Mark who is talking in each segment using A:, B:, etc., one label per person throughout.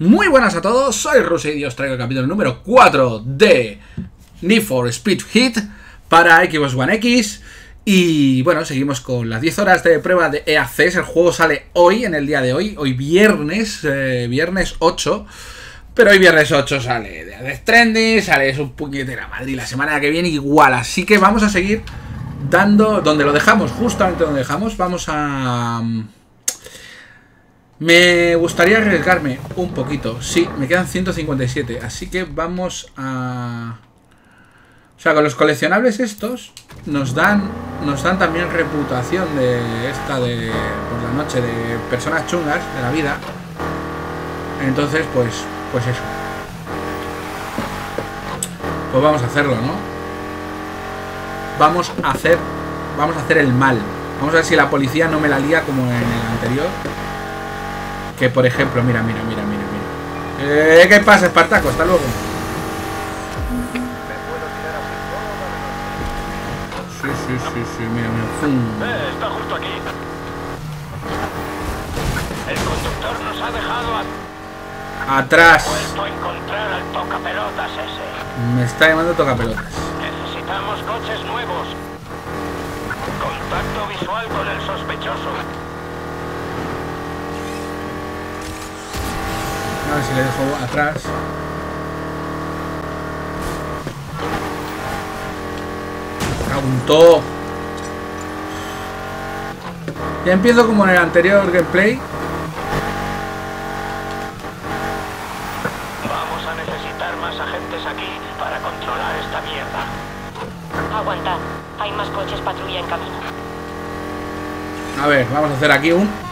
A: Muy buenas a todos, soy Ruse y os traigo el capítulo número 4 de Need for Speed Hit para Xbox One X. Y bueno, seguimos con las 10 horas de prueba de EACS. El juego sale hoy, en el día de hoy, hoy viernes, eh, viernes 8. Pero hoy viernes 8 sale de Stranding, sale un puñetera Madrid la semana que viene igual. Así que vamos a seguir dando donde lo dejamos, justamente donde dejamos. Vamos a... Me gustaría arriesgarme un poquito. Sí, me quedan 157. Así que vamos a... O sea, con los coleccionables estos nos dan nos dan también reputación de esta de por la noche de personas chungas de la vida. Entonces, pues pues eso. Pues vamos a hacerlo, ¿no? Vamos a hacer vamos a hacer el mal. Vamos a ver si la policía no me la lía como en el anterior. Que por ejemplo, mira, mira, mira, mira, mira. Eh, ¿Qué pasa, Espartaco? Hasta luego. Sí, sí, sí, sí, mira, mira.
B: Eh, está justo aquí. El conductor nos ha dejado a...
A: Atrás.
B: encontrar al tocapelotas ese.
A: Me está llamando tocapelotas.
B: Necesitamos coches nuevos. Contacto visual con el sospechoso.
A: A ver si le dejo atrás. Preguntó. Ya empiezo como en el anterior gameplay.
B: Vamos a necesitar más agentes aquí para controlar esta mierda.
C: Aguanta. Hay más coches patrulla en camino.
A: A ver, vamos a hacer aquí un...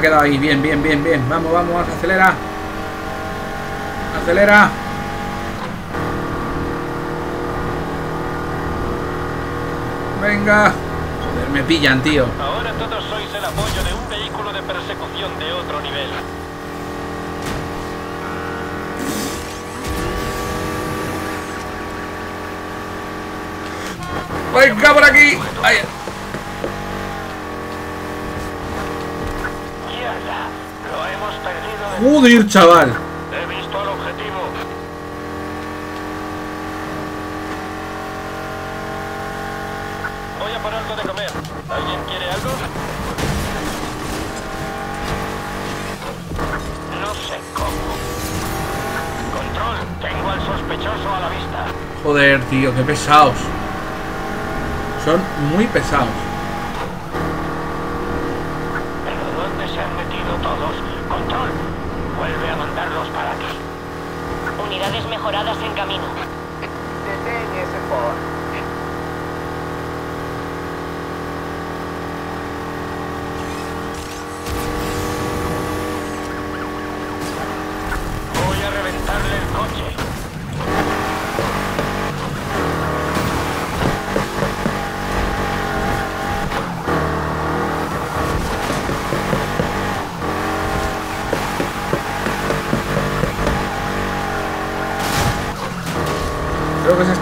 A: ha quedado ahí. Bien, bien, bien, bien. Vamos, vamos, vamos. Acelera. Acelera. Venga. Joder, me pillan, tío.
B: Ahora todos sois el apoyo de un vehículo de persecución de otro nivel.
A: Venga por aquí. Ahí.
B: Mierda, lo hemos perdido de...
A: Joder, chaval.
B: He visto al objetivo. Voy a por algo de comer. ¿Alguien quiere algo? No sé cómo. Control, tengo al sospechoso a la vista.
A: Joder, tío, qué pesados. Son muy pesados.
B: ¿Pero dónde se han metido todos? Control, vuelve a mandarlos para aquí.
C: Unidades mejoradas en camino.
B: Voy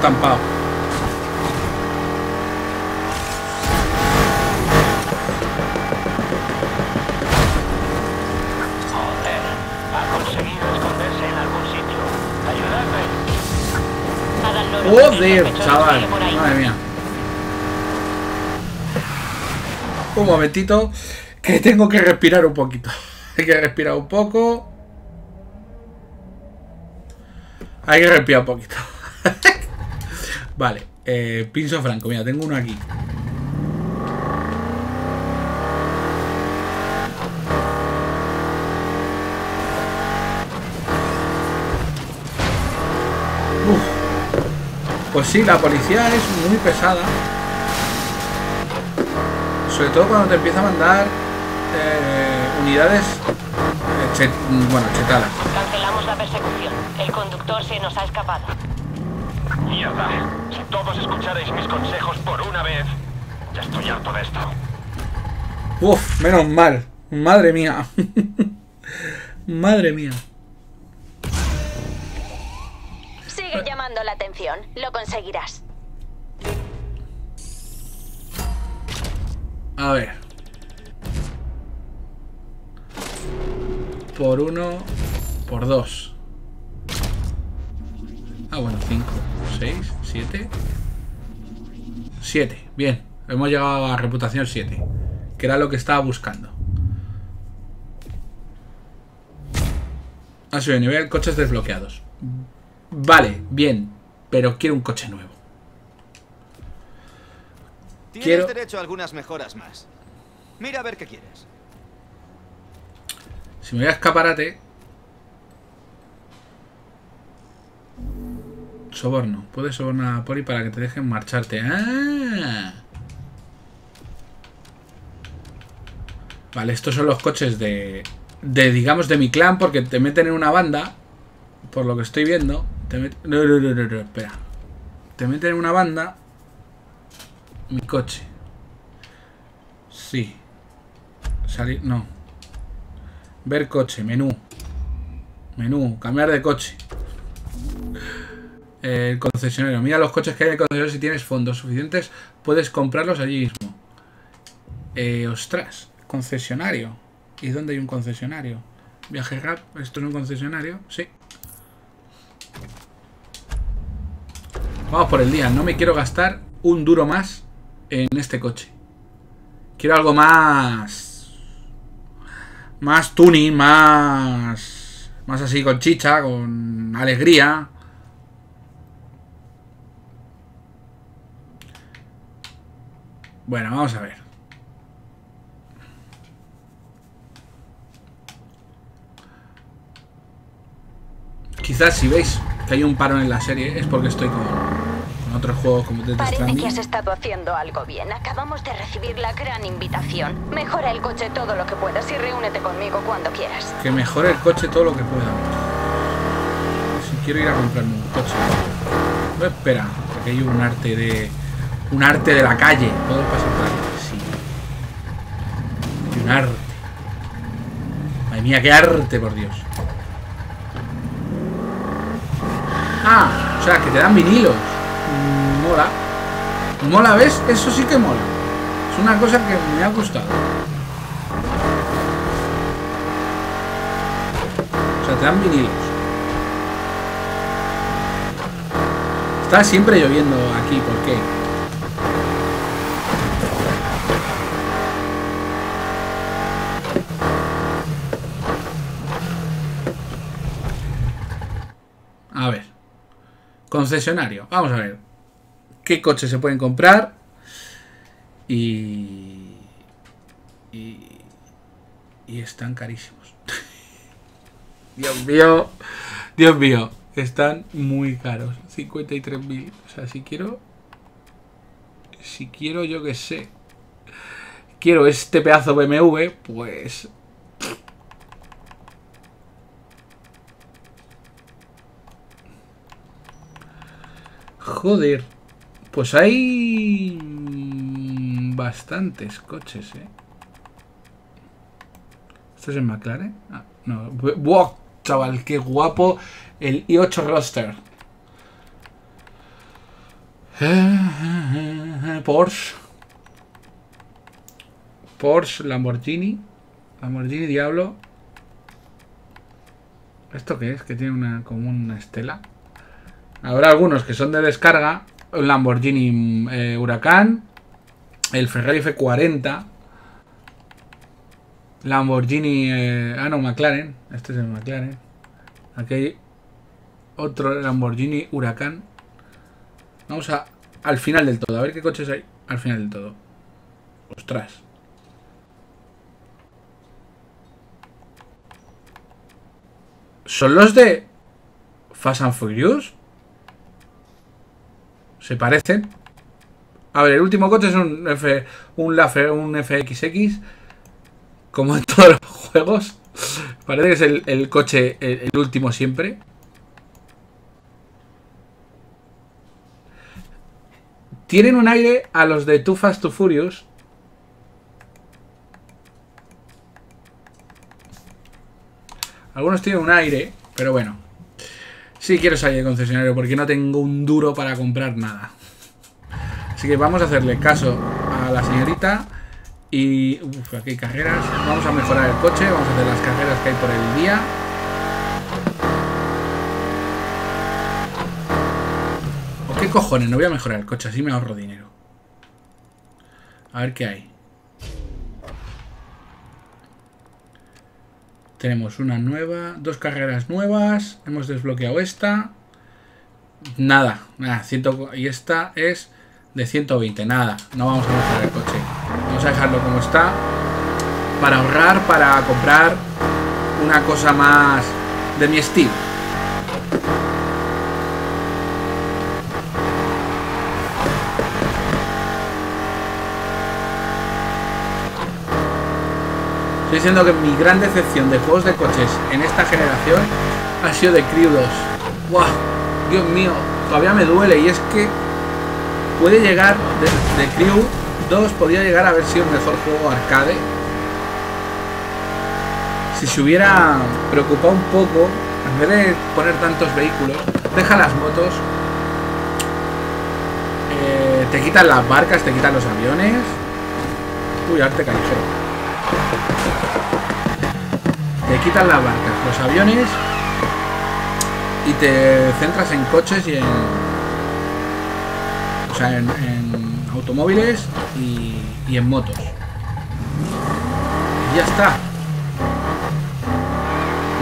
A: estampado.
B: Joder, ha conseguido esconderse en algún sitio. Ayudadme.
C: Hagan loro. El
A: Joder, chaval. Madre mía. Un momentito. Que tengo que respirar un poquito. Hay que respirar un poco. Hay que respirar un poquito. Vale. Eh, pinzo franco. Mira, tengo uno aquí. Pues sí, la policía es muy pesada. Sobre todo cuando te empieza a mandar eh, unidades eh, bueno, chetadas.
C: Cancelamos la persecución. El conductor se nos ha escapado.
B: Mierda. Si todos escucharais mis consejos por una vez, ya estoy harto de esto.
A: Uf, menos mal. Madre mía. Madre mía.
C: Sigue eh. llamando la atención. Lo conseguirás.
A: A ver. Por uno, por dos. Ah, bueno, cinco. Seis. Siete. Siete. Bien. Hemos llegado a reputación 7. Que era lo que estaba buscando. Ha subido de nivel. Coches desbloqueados. Vale, bien. Pero quiero un coche nuevo.
D: Tienes
A: Quiero-
D: derecho a algunas mejoras más. Mira a ver qué quieres.
A: Si me voy a escaparate. Soborno. Puedes sobornar a Poli para que te dejen marcharte. ¡Ah! Vale, estos son los coches de. De, digamos, de mi clan, porque te meten en una banda. Por lo que estoy viendo. Te no, no, no, no, no, espera. Te meten en una banda. Mi coche. Sí. Salir. No. Ver coche, menú. Menú, cambiar de coche. El concesionario. Mira los coches que hay en el concesionario. Si tienes fondos suficientes, puedes comprarlos allí mismo. Eh, ostras, concesionario. ¿Y dónde hay un concesionario? Viaje Gap, ¿esto es un concesionario? Sí. Vamos por el día. No me quiero gastar un duro más en este coche. Quiero algo más. Más tuning, más. Más así con chicha, con alegría. Bueno, vamos a ver. Quizás si veis que hay un parón en la serie es porque estoy con, con otros juegos como Death
E: Parece
A: Stranding.
E: que has estado haciendo algo bien. Acabamos de recibir la gran invitación. Mejora el coche todo lo que puedas y reúnete conmigo cuando quieras.
A: Que mejore el coche todo lo que pueda. Si quiero ir a comprarme un coche. No espera, porque hay un arte de. Un arte de la calle. ¿Puedo pasar por aquí? Sí. Un arte. Madre mía, qué arte, por Dios. Ah, o sea, que te dan vinilos. Mola. Mola, ¿ves? Eso sí que mola. Es una cosa que me ha gustado. O sea, te dan vinilos. Está siempre lloviendo aquí, ¿por qué? A ver. Concesionario. Vamos a ver. ¿Qué coches se pueden comprar? Y... Y... Y están carísimos. Dios mío. Dios mío. Están muy caros. 53.000. O sea, si quiero... Si quiero, yo que sé. Quiero este pedazo BMW, pues... Joder. Pues hay... Bastantes coches, eh. ¿Esto es el McLaren? Ah, no. ¡Buah! Chaval, qué guapo el i8 Roster. Porsche. Porsche, Lamborghini. Lamborghini Diablo. ¿Esto qué es? Que tiene una como una estela. Habrá algunos que son de descarga. Un Lamborghini eh, Huracán. El Ferrari F40. Lamborghini. eh, ah, no, McLaren. Este es el McLaren. Aquí hay otro Lamborghini Huracán. Vamos a, al final del todo. A ver qué coches hay al final del todo. Ostras. ¿Son los de Fast and Furious? ¿Se parecen? A ver, el último coche es un, F, un, Lafe- un FXX. Como en todos los juegos. Parece que es el, el coche, el, el último siempre. Tienen un aire a los de Too Fast to Furious. Algunos tienen un aire, pero bueno. Sí quiero salir de concesionario porque no tengo un duro para comprar nada. Así que vamos a hacerle caso a la señorita Y uf, aquí hay carreras. Vamos a mejorar el coche, vamos a hacer las carreras que hay por el día. ¿O qué cojones? No voy a mejorar el coche, así me ahorro dinero. A ver qué hay. Tenemos una nueva, dos carreras nuevas. Hemos desbloqueado esta. Nada, nada. ciento- y esta es de 120. Nada, no vamos a mejorar el coche. Vamos a dejarlo como está. Para ahorrar, para comprar una cosa más de mi estilo. Estoy diciendo que mi gran decepción de juegos de coches en esta generación ha sido de Crew 2. ¡Buah! Dios mío, todavía me duele y es que puede llegar, de, de Crew 2 podría llegar a haber sido el mejor juego arcade. Si se hubiera preocupado un poco, en vez de poner tantos vehículos, deja las motos, eh, te quitan las barcas, te quitan los aviones. Uy, arte callejero. Te quitan las barcas, los aviones y te centras en coches y en. O sea, en, automóviles y, y en motos. Y ya está.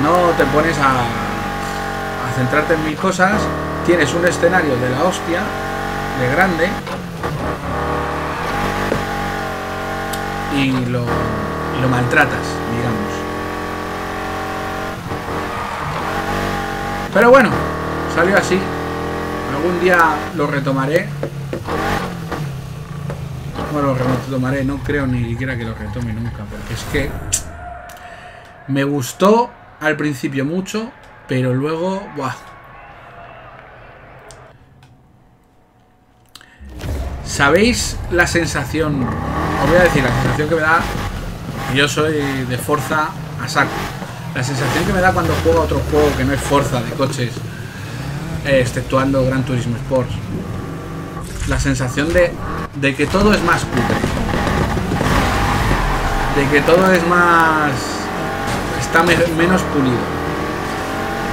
A: No te pones a, a centrarte en mil cosas. Tienes un escenario de la hostia, de grande. Y lo, lo maltratas, digamos. Pero bueno, salió así. Algún día lo retomaré. Bueno, lo retomaré, no creo ni siquiera que lo retome nunca, porque es que me gustó al principio mucho, pero luego, ¡buah! ¿Sabéis la sensación? Os voy a decir la sensación que me da. Yo soy de Forza a saco. La sensación que me da cuando juego a otro juego que no es Forza de coches, exceptuando Gran Turismo Sports. La sensación de, de que todo es más cutre. De que todo es más. está me- menos pulido.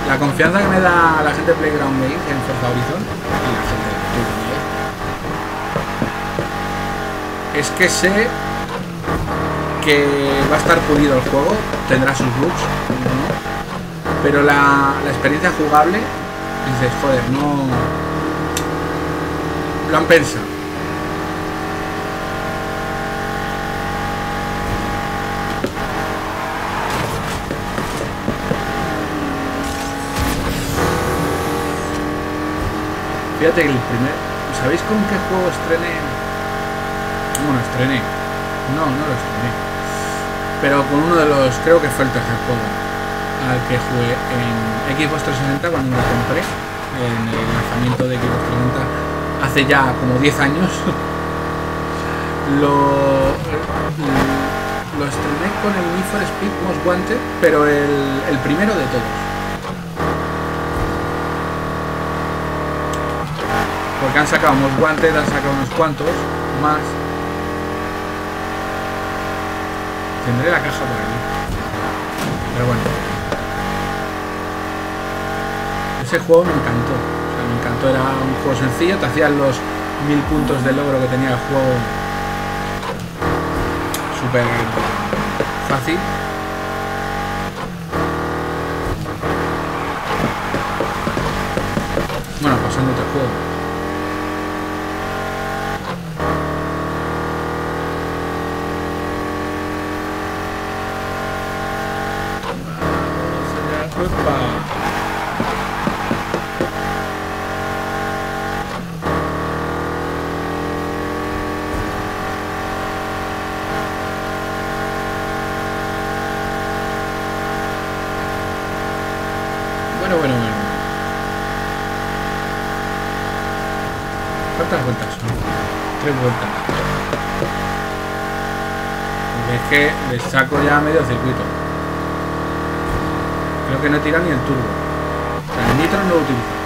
A: La confianza que me da la gente de Playground Games en Forza Horizon y la gente de Playground es que sé que va a estar pulido el juego, tendrá sus bugs, pero la, la experiencia jugable, dices, joder, no... Lo han pensado. Fíjate que el primer... ¿Sabéis con qué juego estrené? Bueno, estrené. No, no lo estrené. Pero con uno de los... Creo que fue el tercer juego al que jugué en Xbox 360 cuando la compré. En el lanzamiento de Xbox 360 hace ya como 10 años. lo... Lo estrené con el Need for Speed Most Wanted, pero el, el primero de todos. Porque han sacado unos guantes, han sacado unos cuantos más. Tendré la caja por aquí. Pero bueno. Ese juego me encantó. O sea, me encantó. Era un juego sencillo. Te hacían los mil puntos de logro que tenía el juego. Súper fácil. Bueno, pasando otro juego. saco ya medio circuito. Creo que no he tirado ni el turbo. El nitro no lo utilizo.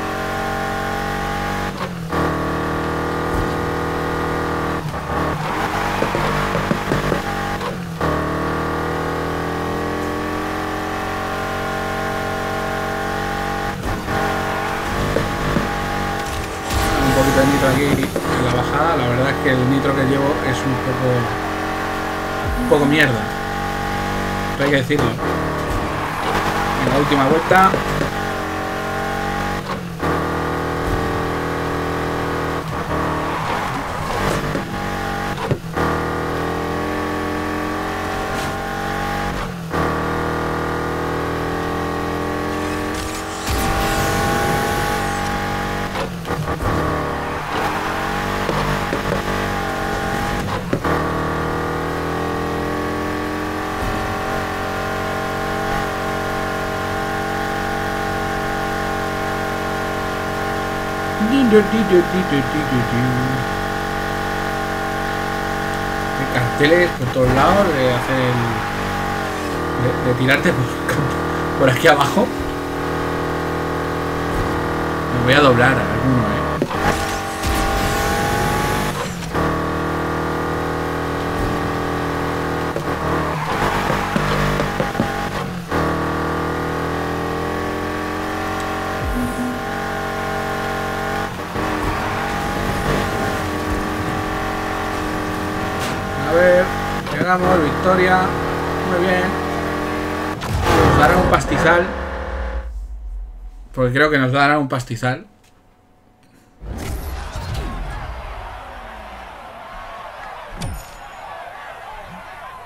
A: aquí en la bajada la verdad es que el nitro que llevo es un poco un poco mierda hay que decirlo. En la última vuelta. Carteles por todos lados de hacer el- de, tirarte por, por aquí abajo. Me voy a doblar a alguno, eh. A ver, llegamos, victoria. Muy bien. Nos darán un pastizal. Porque creo que nos darán un pastizal.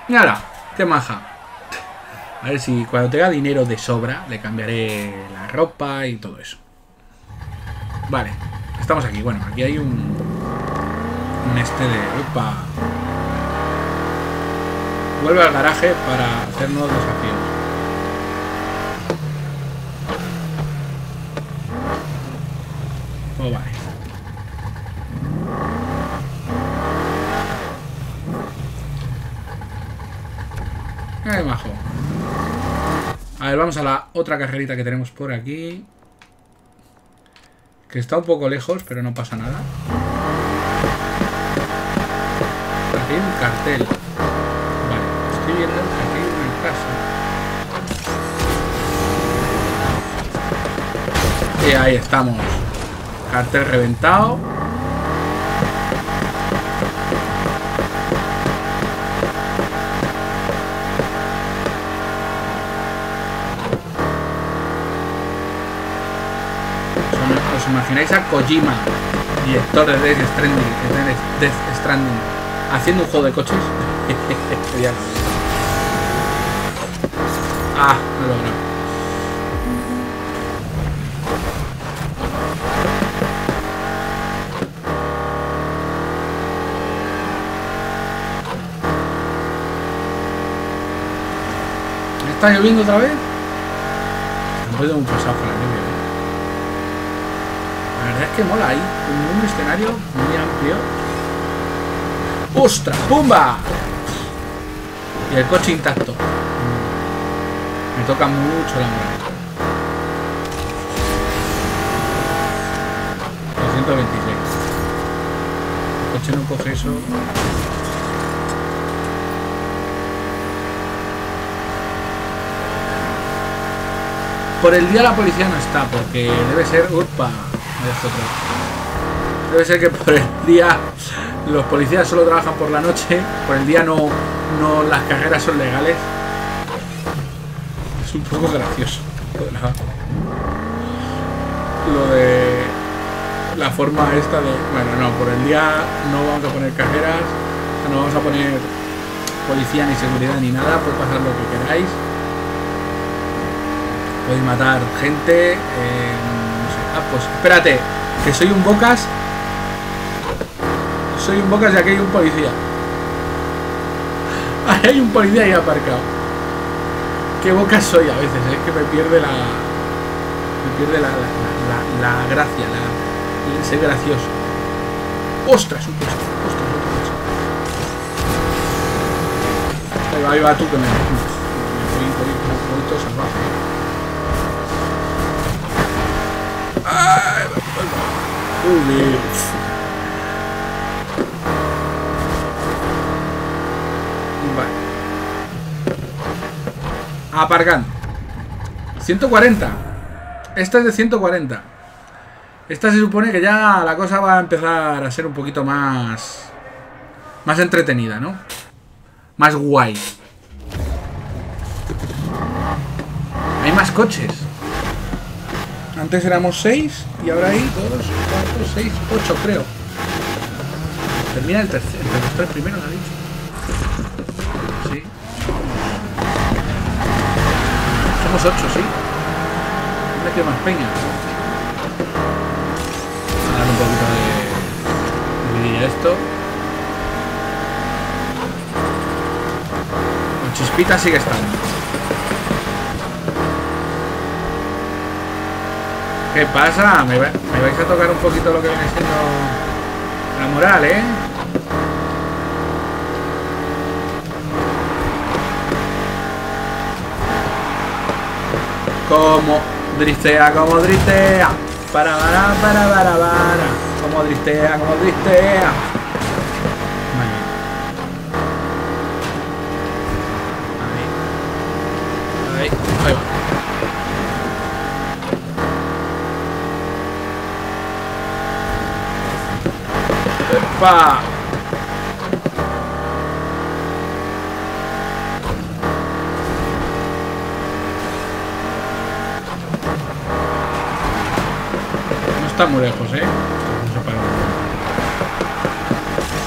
A: Mira, qué maja. A ver si cuando tenga dinero de sobra le cambiaré la ropa y todo eso. Vale, estamos aquí. Bueno, aquí hay un, un este de... Opa. Vuelve al garaje para hacer nuevos desafíos. Oh, vale. Ay, majo. A ver, vamos a la otra carrerita que tenemos por aquí. Que está un poco lejos, pero no pasa nada. Aquí hay un cartel. Aquí una casa. Y ahí estamos. Cartel reventado. ¿Os- ¿Os imagináis a Kojima, director de Death Stranding, de Death Stranding, haciendo un juego de coches? Ah, no lo logrado. ¿Está lloviendo otra vez? Han puesto un pasado con la lluvia. ¿eh? La verdad es que mola ahí. Un, un escenario muy amplio. ¡Ostras! ¡Pumba! Y el coche intacto. Me toca mucho la moral. 226. El coche no coge eso. Por el día la policía no está, porque debe ser. ¡Upa! Debe ser que por el día los policías solo trabajan por la noche, por el día no, no las carreras son legales. Es un poco gracioso. Lo de la, forma esta de. Bueno, no, por el día no vamos a poner carreras, no vamos a poner policía ni seguridad ni nada, puede pasar lo que queráis. Podéis matar gente. eh, no sé. Ah, pues espérate, que soy un bocas. Soy un bocas y aquí hay un policía. Hay un policía ahí aparcado. Qué bocas soy a veces, es que me pierde la. Me pierde la, la, la- gracia, la, el ser gracioso. ¡Ostras! Un coche, ¡Ostras! Otro coche. Ahí va, ahí va tú que me. Me voy, voy todo salvaje. Joder. Vale. Aparcando. 140. Esta es de 140. Esta se supone que ya la cosa va a empezar a ser un poquito más... Más entretenida, ¿no? Más guay. Hay más coches. Antes éramos seis y ahora hay dos, cuatro, seis, ocho, creo. Termina el tercero, entre los tres primeros, ha dicho. Somos ocho, sí. Me he metido más peña. A dar un poquito de, esto. Chispita sigue estando. ¿Qué pasa? ¿Me, va- me vais a tocar un poquito lo que viene siendo la moral, ¿eh? Como dristea, como dristea. Para, para, para, para, para. Como dristea, como dristea. Ahí. Ahí. Ahí va. ¡Epa! No está muy lejos, ¿eh?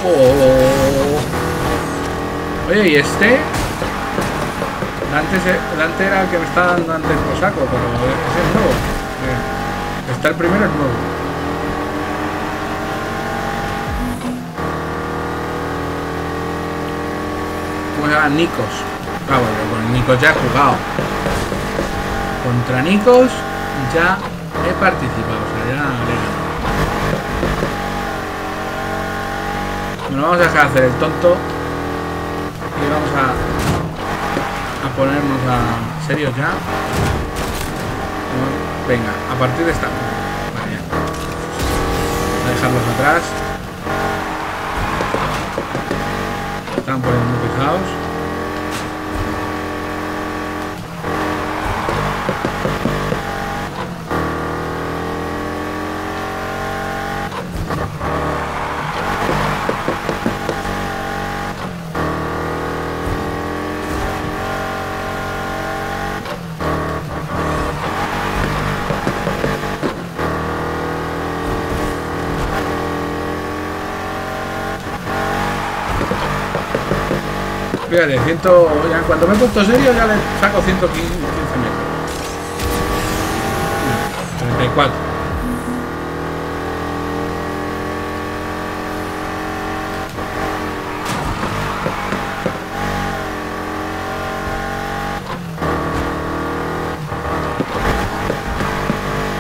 A: Oh. Oye, ¿y este? Dante era el que me está dando antes por saco, pero ese es nuevo. Eh, Está el primero es nuevo. ¿Cómo se llama? Nikos. Ah, bueno, con Nikos ya he jugado. Contra Nikos ya he participado, o sea, ya le. Bueno, vamos a dejar de hacer el tonto y vamos a, a ponernos a serios ya. Venga, a partir de esta. Vale, a dejarlos atrás. Están poniendo muy pesados. Fíjate, ciento, ya cuando me he puesto serio ya le saco 115 metros. Mira, 34.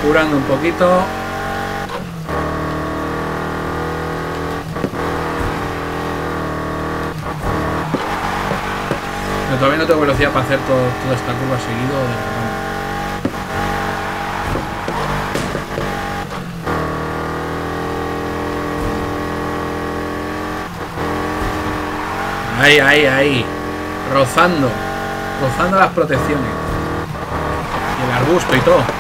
A: Curando un poquito. Pero todavía no tengo velocidad para hacer todo, toda esta curva seguido de. Ahí, ahí, ahí. Rozando. Rozando las protecciones. Y el arbusto y todo.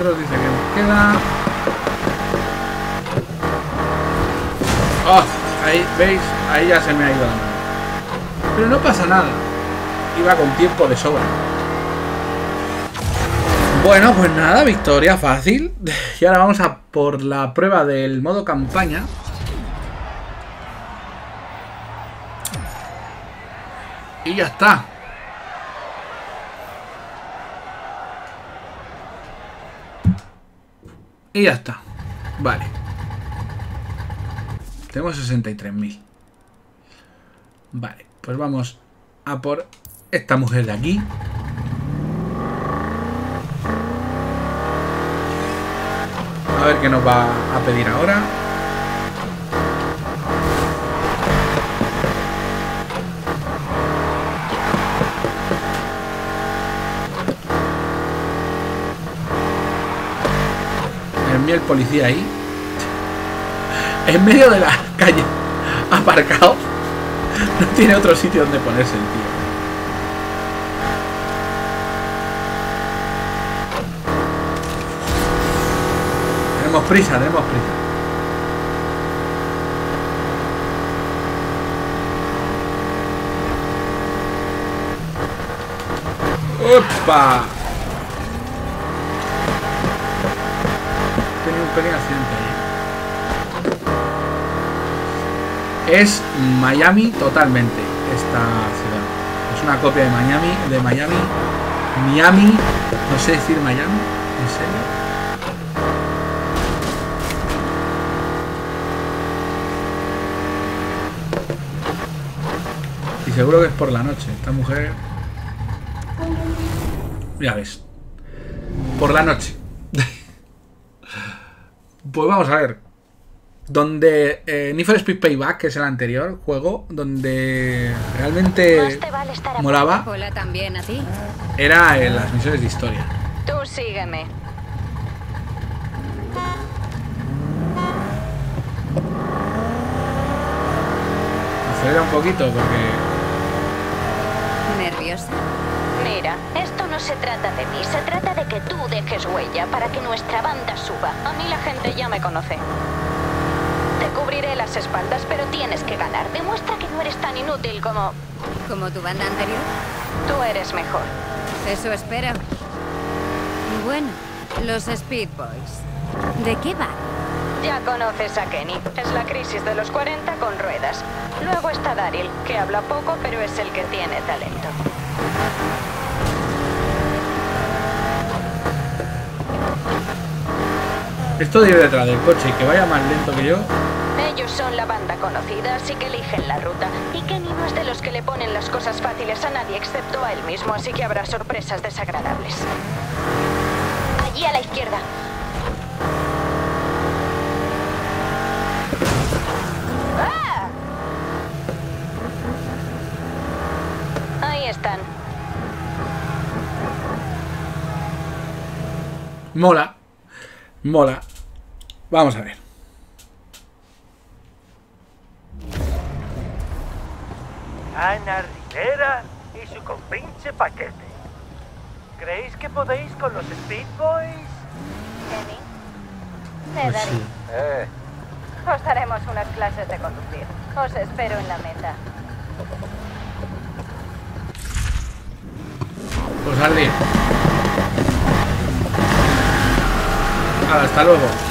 A: Metros dice que nos queda. Oh, ahí, ¿veis? Ahí ya se me ha ido. Pero no pasa nada. Iba con tiempo de sobra. Bueno, pues nada, victoria fácil. Y ahora vamos a por la prueba del modo campaña. Y ya está. Y ya está. Vale. Tengo 63.000. Vale, pues vamos a por esta mujer de aquí. A ver qué nos va a pedir ahora. El policía ahí. en medio de la calle, aparcado. No tiene otro sitio donde ponerse el tío. Tenemos prisa, tenemos prisa. ¡Opa! He tenido un accidente ahí. Es Miami totalmente esta ciudad. Es una copia de Miami, de Miami, Miami, no sé decir Miami, en serio. Y seguro que es por la noche. Esta mujer. Ya ves. Por la noche. Pues vamos a ver. Donde eh, Need for Speed Payback, que es el anterior juego, donde realmente
E: vale estar a
A: molaba,
F: Hola también a ti.
A: era en las misiones de historia.
E: Tú sígueme.
A: Acelera un poquito porque.
F: ¿Nerviosa?
E: Mira, esto no se trata de mí, se trata de que tú dejes huella para que nuestra banda suba. A mí la gente ya me conoce. Te cubriré las espaldas, pero tienes que ganar. Demuestra que no eres tan inútil como
F: ¿Como tu banda anterior?
E: tú eres mejor.
F: Eso espero. Bueno, los Speed Boys. ¿De qué van?
E: Ya conoces a Kenny. Es la crisis de los 40 con ruedas. Luego está Daryl, que habla poco, pero es el que tiene talento.
A: Esto de ir detrás del coche y que vaya más lento que yo.
E: Ellos son la banda conocida, así que eligen la ruta. Y Kenny no es de los que le ponen las cosas fáciles a nadie excepto a él mismo, así que habrá sorpresas desagradables. Allí a la izquierda. ¡Ah! Ahí están.
A: Mola. Mola. Vamos a ver.
G: Ana Rivera y su compinche paquete. ¿Creéis que podéis con los Speed Boys?
E: Kenny.
A: Pues sí.
G: Eh,
E: Os daremos unas clases de conducir. Os espero en la meta.
A: Pues Ardi. Hasta luego.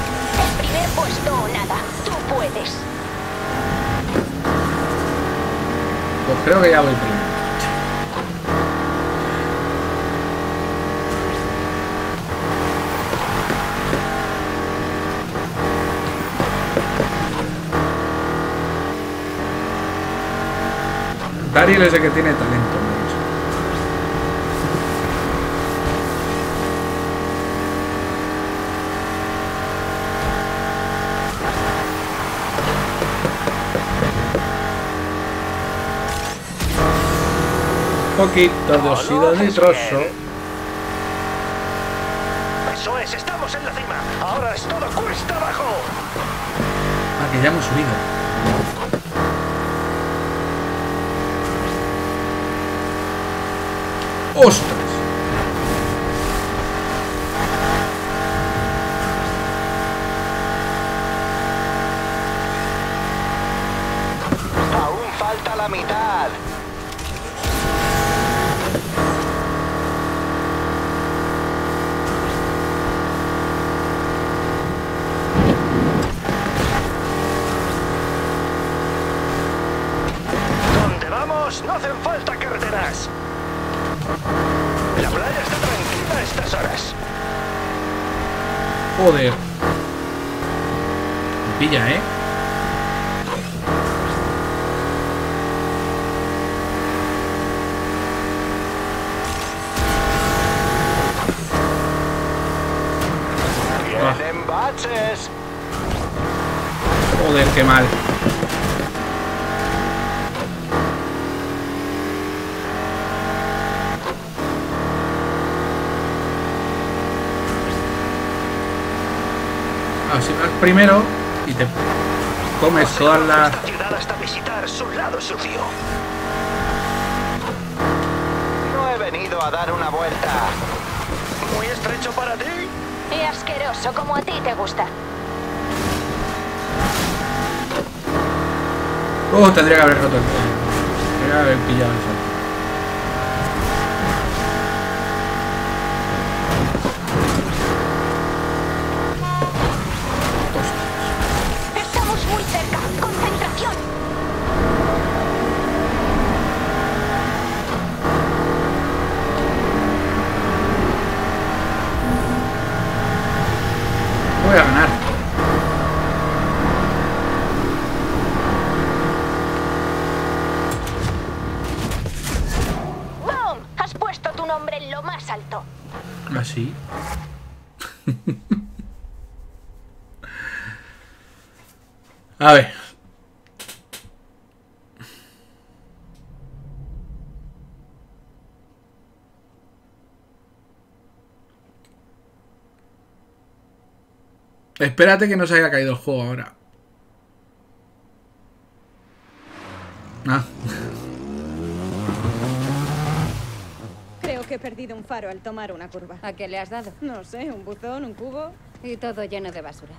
E: Puesto o nada. Tú puedes.
A: Pues creo que ya voy primero. Daryl es el que tiene talento, poquito de óxido nitroso.
G: Eso es, estamos en la cima. Ahora es todo cuesta abajo.
A: Ah, que ya hemos subido. ¡Ostras! Joder. Me Pilla, ¿eh? Ah.
D: Vienen baches.
A: Joder, qué mal. Ah, si vas primero y te comes todas las...
H: hasta visitar su lado sucio.
D: No he venido a dar una vuelta.
H: Muy estrecho para ti.
E: Y asqueroso como a ti te gusta.
A: Oh, tendría que haber roto el... Tendría que haber pillado el salto. Espérate que no se haya caído el juego ahora. Ah,
I: Creo que he perdido un faro al tomar una curva.
F: ¿A qué le has dado?
I: No sé, un buzón, un cubo.
F: Y todo lleno de basura.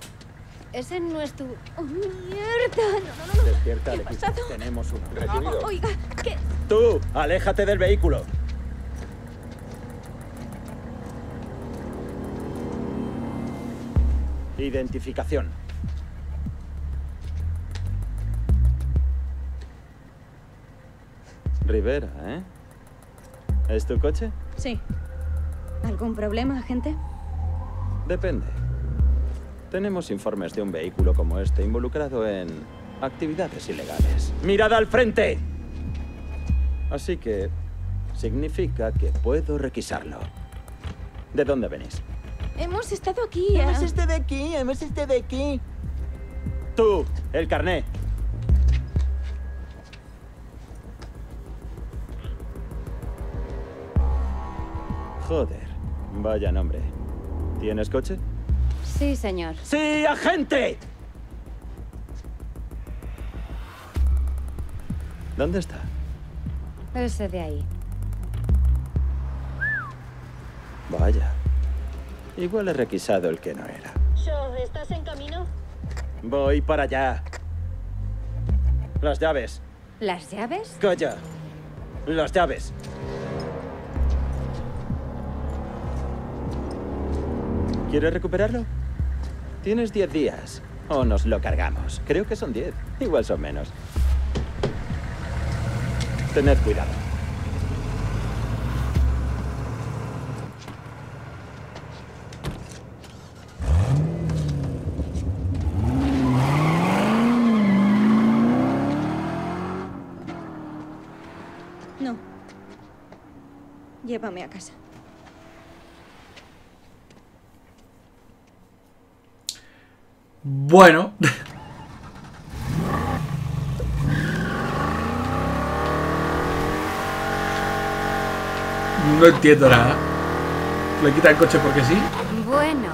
F: Ese no es tu... ¡Oh, mierda! No, no, no, no.
J: Despierta
F: ¿Qué ha pasado?
J: Tenemos uno.
F: Oh, oiga, ¿qué?
J: Tú, aléjate del vehículo. Identificación. Rivera, ¿eh? ¿Es tu coche?
I: Sí. ¿Algún problema, agente?
J: Depende. Tenemos informes de un vehículo como este involucrado en actividades ilegales. ¡Mirada al frente! Así que significa que puedo requisarlo. ¿De dónde venís?
I: Hemos estado aquí. ah.
J: estado aquí, hemos estado aquí. Tú, el carné. Joder, vaya nombre. ¿Tienes coche?
F: Sí, señor.
J: ¡Sí, agente! ¿Dónde está?
F: Ese de ahí.
J: Vaya. Igual he requisado el que no era.
I: Shaw, ¿estás en camino?
J: Voy para allá. Las llaves.
F: ¿Las llaves?
J: Coño. Las llaves. ¿Quieres recuperarlo? Tienes 10 días. O nos lo cargamos. Creo que son 10. Igual son menos. Tened cuidado.
I: No. Llévame a casa.
A: Bueno. No entiendo nada. Le quita el coche porque sí.
F: Bueno,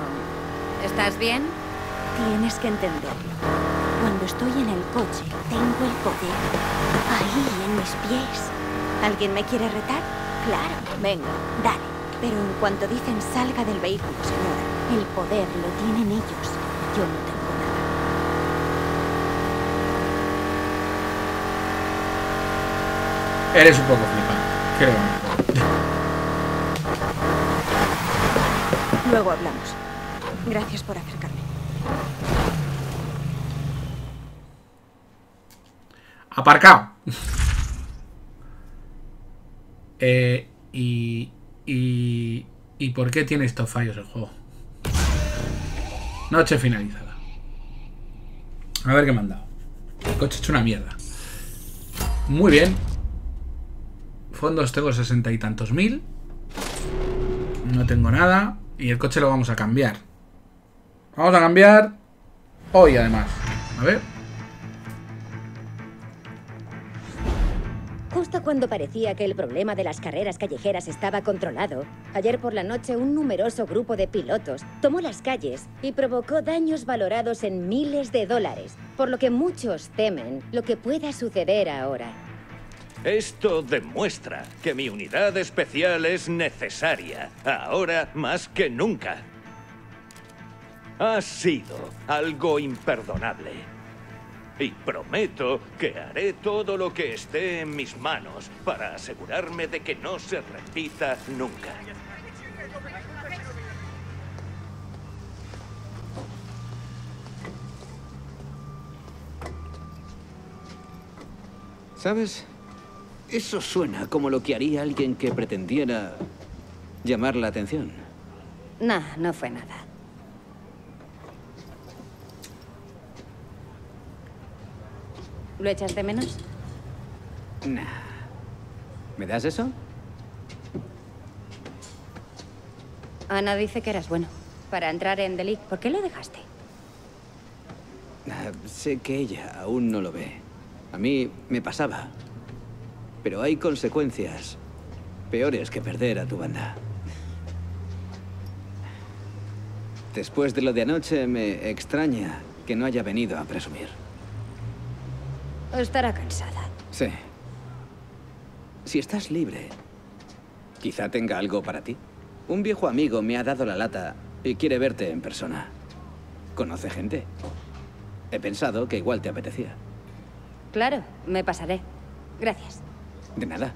F: ¿estás bien?
K: Tienes que entenderlo. Cuando estoy en el coche, tengo el poder. Ahí, en mis pies. ¿Alguien me quiere retar? Claro, venga, dale. Pero en cuanto dicen salga del vehículo, señora, el poder lo tienen ellos. Yo no tengo nada.
A: Eres un poco flipante. Creo.
I: Luego hablamos. Gracias por acercarme.
A: Aparcado. Eh, y, y. ¿Y por qué tiene estos fallos el juego? Noche finalizada. A ver qué me han dado. El coche hecho una mierda. Muy bien. Fondos tengo sesenta y tantos mil. No tengo nada. Y el coche lo vamos a cambiar. Vamos a cambiar hoy además. A ver.
L: Justo cuando parecía que el problema de las carreras callejeras estaba controlado, ayer por la noche un numeroso grupo de pilotos tomó las calles y provocó daños valorados en miles de dólares, por lo que muchos temen lo que pueda suceder ahora.
H: Esto demuestra que mi unidad especial es necesaria, ahora más que nunca. Ha sido algo imperdonable. Y prometo que haré todo lo que esté en mis manos para asegurarme de que no se repita nunca.
M: ¿Sabes? Eso suena como lo que haría alguien que pretendiera llamar la atención.
F: Nah, no fue nada. ¿Lo echas de menos?
M: Nah. ¿Me das eso?
F: Ana dice que eras bueno. Para entrar en League, ¿por qué lo dejaste?
M: Ah, sé que ella aún no lo ve. A mí me pasaba. Pero hay consecuencias peores que perder a tu banda. Después de lo de anoche, me extraña que no haya venido a presumir.
F: Estará cansada.
M: Sí. Si estás libre, quizá tenga algo para ti. Un viejo amigo me ha dado la lata y quiere verte en persona. ¿Conoce gente? He pensado que igual te apetecía.
F: Claro, me pasaré. Gracias.
M: De nada.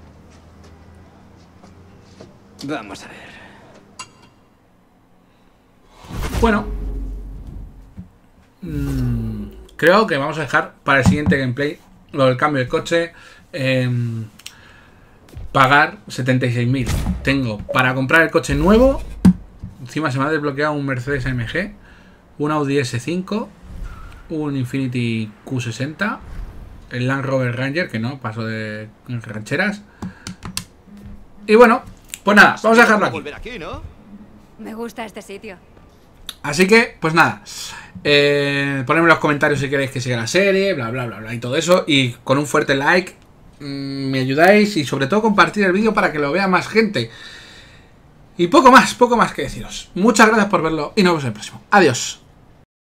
M: Vamos a ver.
A: Bueno. Mm, creo que vamos a dejar para el siguiente gameplay lo del cambio de coche. em, pagar 76.000. Tengo para comprar el coche nuevo. Encima se me ha desbloqueado un Mercedes AMG. Un Audi S5. Un Infinity Q60. El Land Rover Ranger, que no, paso de rancheras. Y bueno, pues nada, vamos a dejarlo aquí.
F: Me gusta este sitio.
A: Así que, pues nada. Eh, ponedme en los comentarios si queréis que siga la serie, bla, bla, bla, bla, y todo eso. Y con un fuerte like mm, me ayudáis y sobre todo compartir el vídeo para que lo vea más gente. Y poco más, poco más que deciros. Muchas gracias por verlo y nos vemos en el próximo. Adiós.